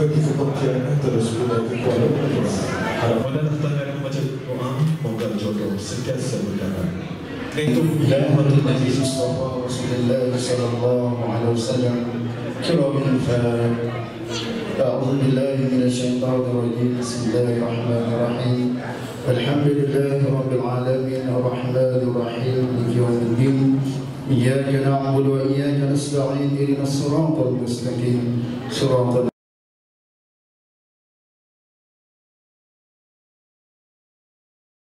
بك فقط أنت kuala harapan dan tanya macam doa moga jodoh sentiasa لأمة النبي المصطفى رسول الله صلى الله عليه وسلم كرام الفارق أعوذ بالله من الشيطان الرجيم بسم الله الرحمن الرحيم الحمد لله رب العالمين الرحمن الرحيم مالك يوم الدين إياك نعبد وإياك نستعين إلى الصراط المستقيم صراط